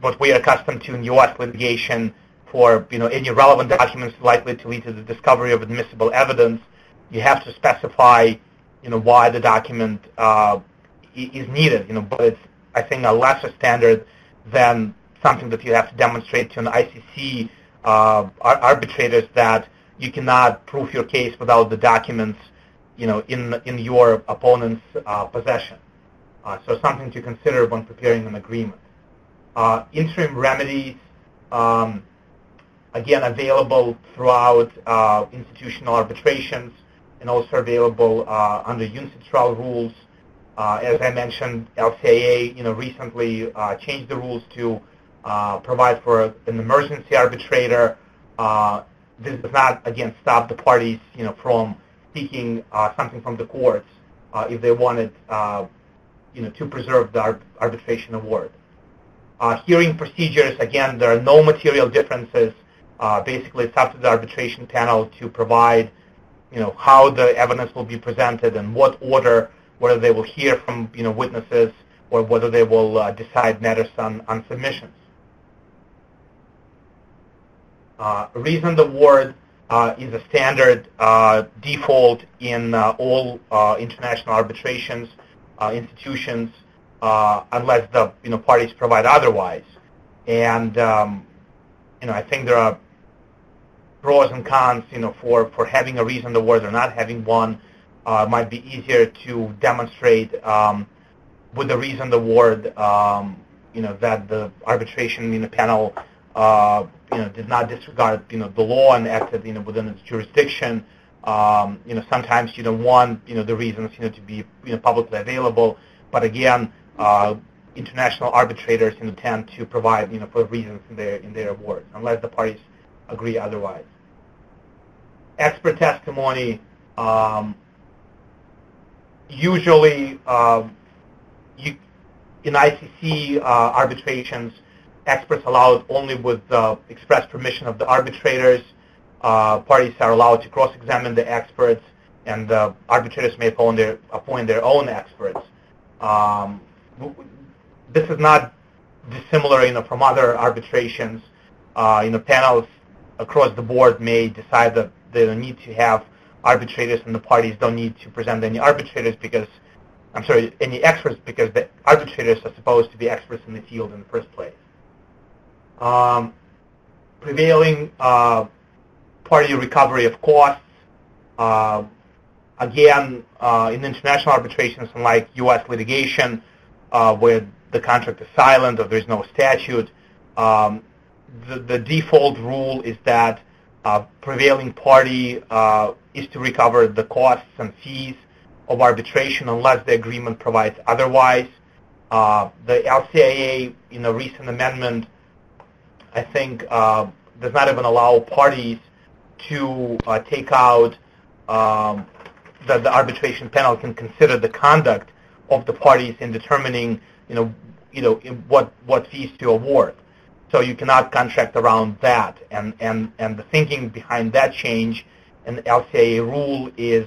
what we are accustomed to in U.S. litigation for you know, any relevant documents likely to lead to the discovery of admissible evidence. You have to specify you know, why the document uh, is needed, you know, but it's I think, a lesser standard than something that you have to demonstrate to an ICC uh, arbitrators that you cannot prove your case without the documents, you know, in in your opponent's uh, possession. Uh, so something to consider when preparing an agreement. Uh, interim remedies, um, again, available throughout uh, institutional arbitrations and also available uh, under UNCITRAL rules. Uh, as I mentioned, LCIA, you know, recently uh, changed the rules to uh, provide for an emergency arbitrator. this does not, again, stop the parties, you know, from seeking something from the courts if they wanted, you know, to preserve the arbitration award. Uh, hearing procedures, again, there are no material differences. Uh, basically, it's up to the arbitration panel to provide, you know, how the evidence will be presented and what order, whether they will hear from, you know, witnesses or whether they will uh, decide matters on, on submissions. Uh, reasoned award uh, is a standard uh, default in uh, all uh, international arbitrations institutions unless the you know parties provide otherwise. And um, you know I think there are pros and cons you know for, for having a reasoned award or not having one. Might be easier to demonstrate um, with a reasoned award um, you know that the arbitration in the panel uh, you know, did not disregard, you know, the law and acted, you know, within its jurisdiction. Um, you know, sometimes you don't want, you know, the reasons, you know, to be, you know, publicly available. But again, uh, international arbitrators, you know, tend to provide, you know, for reasons in their in their awards, unless the parties agree otherwise. Expert testimony. Um, usually, uh, you, in ICC uh, arbitrations, experts allowed only with the express permission of the arbitrators. Uh, parties are allowed to cross-examine the experts, and the arbitrators may appoint their, appoint their own experts. Um, this is not dissimilar, you know, from other arbitrations. Uh, you know, panels across the board may decide that they need to have arbitrators, and the parties don't need to present any arbitrators because, I'm sorry, any experts because the arbitrators are supposed to be experts in the field in the first place um, prevailing uh, party recovery of costs. Uh, again, uh, in international arbitrations, unlike U.S. litigation, uh, where the contract is silent or there's no statute, um, the, the, default rule is that uh, prevailing party uh, is to recover the costs and fees of arbitration unless the agreement provides otherwise. the LCIA, in a recent amendment, I think uh, does not even allow parties to uh, take out um, that the arbitration panel can consider the conduct of the parties in determining, you know, you know, what what fees to award. So you cannot contract around that. And and and the thinking behind that change the LCIA rule is,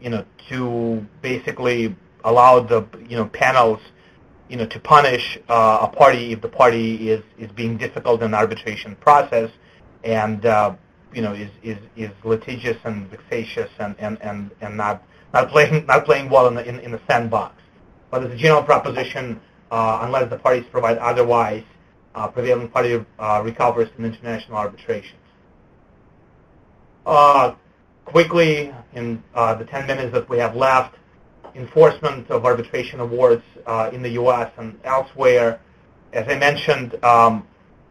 you know, to basically allow the you know panels you know, to punish uh, a party if the party is, is being difficult in the arbitration process and, uh, you know, is, is, is litigious and vexatious and, and, and, and not, not, playing, *laughs* not playing well in the, in, in the sandbox. But as a general proposition, uh, unless the parties provide otherwise, uh, prevailing party uh, recovers in international arbitrations. Uh, quickly, in the 10 minutes that we have left, enforcement of arbitration awards uh, in the U.S. and elsewhere. As I mentioned, um,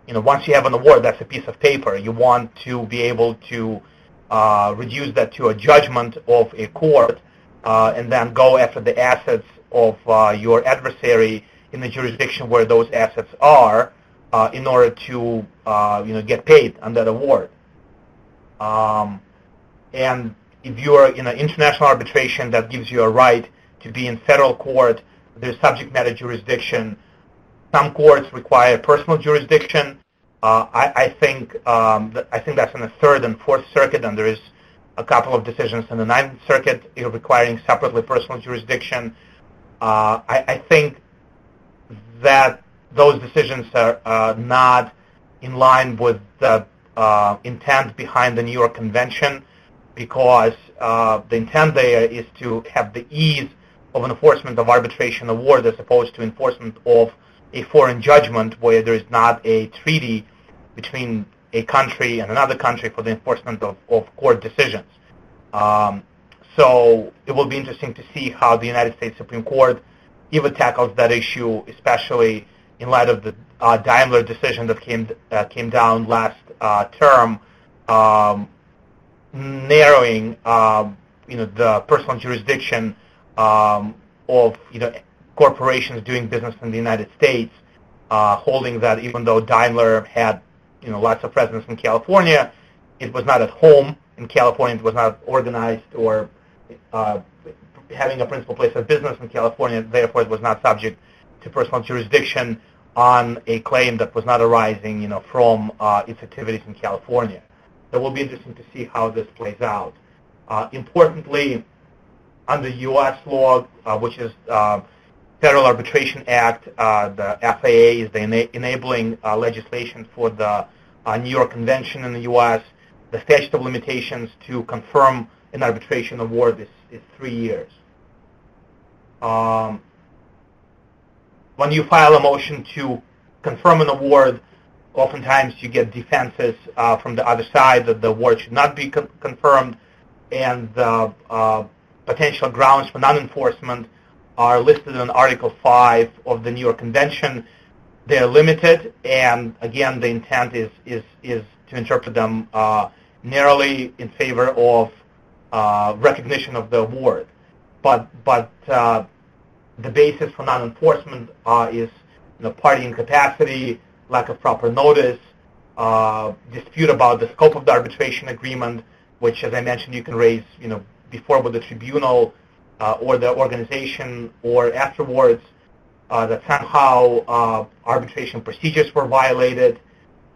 you know, once you have an award, that's a piece of paper. You want to be able to uh, reduce that to a judgment of a court uh, and then go after the assets of uh, your adversary in the jurisdiction where those assets are uh, in order to, uh, you know, get paid on that award. Um, and if you are in an international arbitration that gives you a right to be in federal court, there's subject matter jurisdiction. Some courts require personal jurisdiction. Uh, I, I, think um, I think that's in the Third and Fourth Circuit, and there is a couple of decisions in the Ninth Circuit requiring separately personal jurisdiction. Uh, I, I, think that those decisions are uh, not in line with the uh, intent behind the New York Convention because uh, the intent there is to have the ease of enforcement of arbitration awards as opposed to enforcement of a foreign judgment where there is not a treaty between a country and another country for the enforcement of, of court decisions. Um, so it will be interesting to see how the United States Supreme Court even tackles that issue, especially in light of the uh, Daimler decision that came uh, came down last uh, term, um, narrowing, um, you know, the personal jurisdiction um, of, you know, corporations doing business in the United States, uh, holding that even though Daimler had, you know, lots of presence in California, it was not at home in California, it was not organized or uh, having a principal place of business in California, therefore it was not subject to personal jurisdiction on a claim that was not arising, you know, from uh, its activities in California. So It will be interesting to see how this plays out. Uh, importantly, under U.S. law, uh, which is uh, Federal Arbitration Act, uh, the FAA is the ena enabling uh, legislation for the New York Convention in the U.S. The statute of limitations to confirm an arbitration award is, is three years. Um, when you file a motion to confirm an award, oftentimes you get defenses uh, from the other side that the award should not be con confirmed, and the uh, potential grounds for non-enforcement are listed in Article 5 of the New York Convention. They're limited, and again, the intent is is is to interpret them uh, narrowly in favor of uh, recognition of the award. But but uh, the basis for non-enforcement uh, is you know, party incapacity, lack of proper notice, uh, dispute about the scope of the arbitration agreement, which, as I mentioned, you can raise you know, before with the tribunal uh, or the organization or afterwards, uh, that somehow uh, arbitration procedures were violated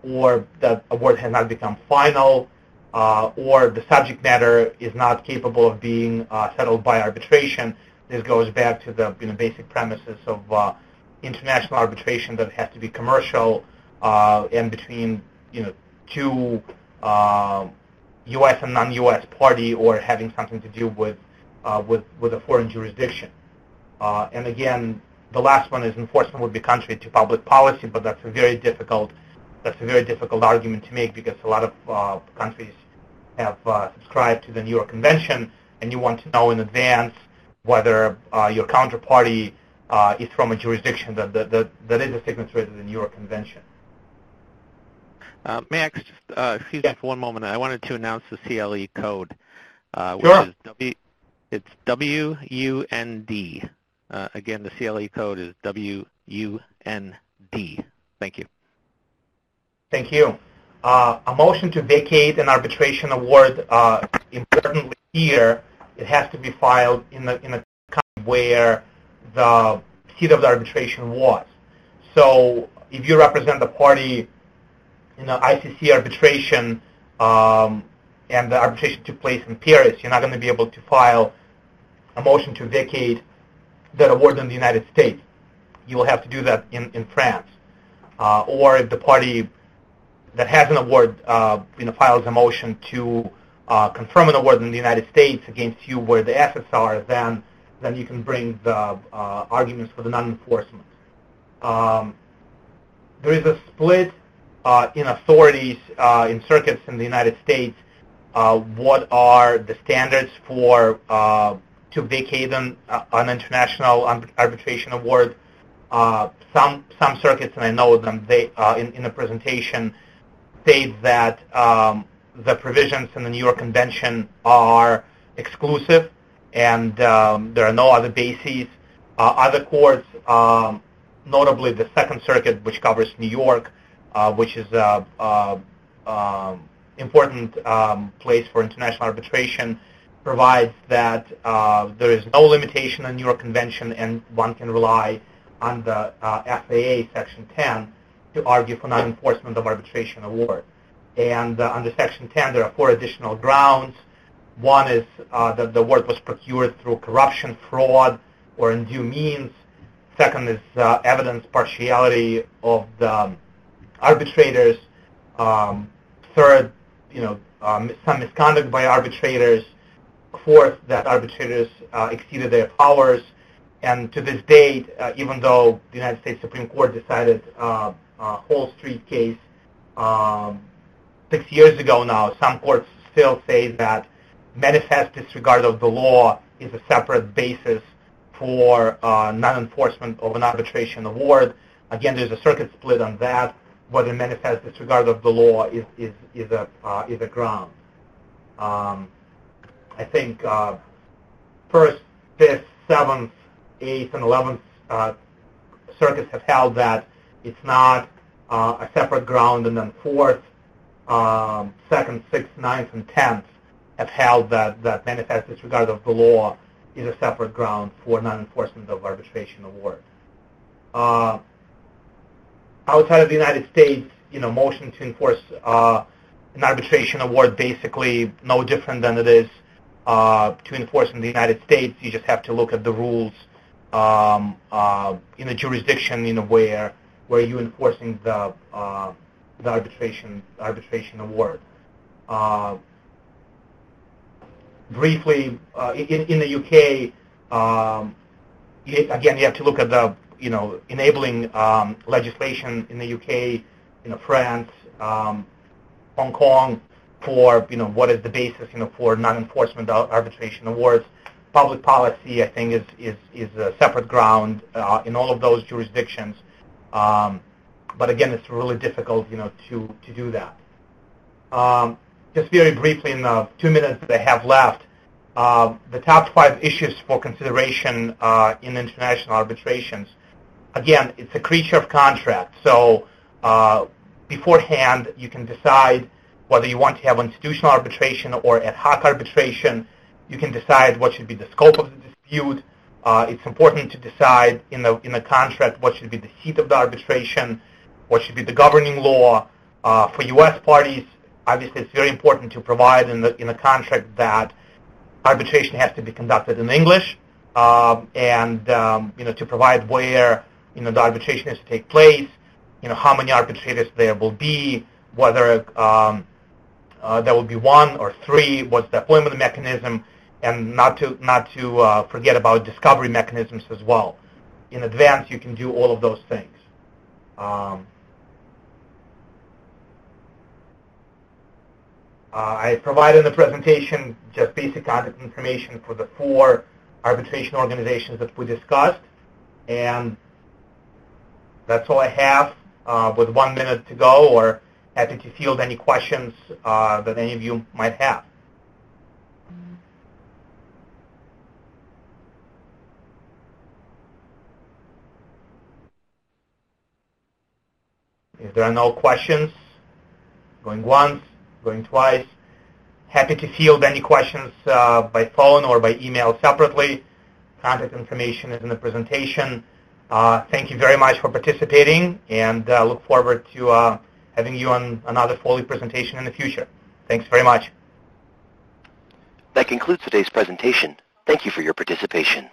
or that award has not become final uh, or the subject matter is not capable of being settled by arbitration this goes back to the you know, basic premises of uh, international arbitration that has to be commercial uh, and between you know two uh, U.S. and non-U.S. party or having something to do with uh, with with a foreign jurisdiction. Uh, and again, the last one is enforcement would be contrary to public policy, but that's a very difficult that's a very difficult argument to make because a lot of uh, countries have subscribed to the New York Convention, and you want to know in advance whether uh, your counterparty uh, is from a jurisdiction that, that, that, that is a signatory to the New York Convention. Uh, Max, just, uh, excuse yeah. me for one moment. I wanted to announce the CLE code, uh, which sure. is W. It's WUND. Uh, again, the CLE code is WUND. Thank you. Thank you. Uh, a motion to vacate an arbitration award, uh, importantly here, it has to be filed in the in a country where the seat of the arbitration was. So if you represent the party in an ICC arbitration um, and the arbitration took place in Paris, you're not going to be able to file a motion to vacate that award in the United States. You will have to do that in, in France. Uh, or if the party that has an award uh, you know, files a motion to confirm an award in the United States against you where the assets are, then then you can bring the uh, arguments for the non-enforcement. Um, there is a split uh, in authorities uh, in circuits in the United States. Uh, what are the standards for uh, to vacate an, an international arbitration award? some some circuits, and I know them, they in, in the presentation state that um, the provisions in the New York Convention are exclusive, and um, there are no other bases. Uh, other courts, um, notably the Second Circuit, which covers New York, uh, which is an um, important um, place for international arbitration, provides that uh, there is no limitation on New York Convention, and one can rely on the uh, FAA Section 10 to argue for non-enforcement of arbitration award. And uh, under Section 10, there are four additional grounds. One is uh, that the award was procured through corruption, fraud, or undue means. Second is uh, evidence partiality of the arbitrators. Um, third, you know, um, some misconduct by arbitrators. Fourth, that arbitrators uh, exceeded their powers. And to this date, uh, even though the United States Supreme Court decided uh, Hall Street case um, six years ago now, some courts still say that manifest disregard of the law is a separate basis for uh, non-enforcement of an arbitration award. Again, there's a circuit split on that, whether manifest disregard of the law is, is, is, a, uh, is a ground. Um, I think uh, first, fifth, seventh, eighth, and eleventh uh, circuits have held that it's not uh, a separate ground, and then fourth, um, 2nd, 6th, ninth, and 10th have held that, that manifest disregard of the law is a separate ground for non-enforcement of arbitration award. Uh, outside of the United States, you know, motion to enforce uh, an arbitration award basically no different than it is uh, to enforce in the United States. You just have to look at the rules um, uh, in a jurisdiction, you know, where where you're enforcing the uh, the arbitration arbitration award. Uh, briefly, uh, in, in the UK, um, again, you have to look at the you know enabling um, legislation in the UK, you know, France, um, Hong Kong, for you know what is the basis you know for non-enforcement arbitration awards. Public policy, I think, is is is a separate ground uh, in all of those jurisdictions. Um, but again, it's really difficult, you know, to to do that. Um, just very briefly, in the two minutes that I have left, uh, the top five issues for consideration uh, in international arbitrations. Again, it's a creature of contract, so uh, beforehand you can decide whether you want to have institutional arbitration or ad hoc arbitration. You can decide what should be the scope of the dispute. Uh, it's important to decide in the in the contract what should be the seat of the arbitration, what should be the governing law. Uh, for U.S. parties, obviously, it's very important to provide in the in the contract that arbitration has to be conducted in English, um, and um, you know to provide where you know the arbitration is to take place, you know how many arbitrators there will be, whether um, uh, there will be one or three, what's the appointment mechanism, and not to not to uh, forget about discovery mechanisms as well. In advance, you can do all of those things. Um, I provide in the presentation just basic contact information for the four arbitration organizations that we discussed, and that's all I have. Uh, with one minute to go, or happy to field any questions uh, that any of you might have. If there are no questions, going once, going twice, happy to field any questions uh, by phone or by email separately. Contact information is in the presentation. Uh, thank you very much for participating and uh, look forward to uh, having you on another Foley presentation in the future. Thanks very much. That concludes today's presentation. Thank you for your participation.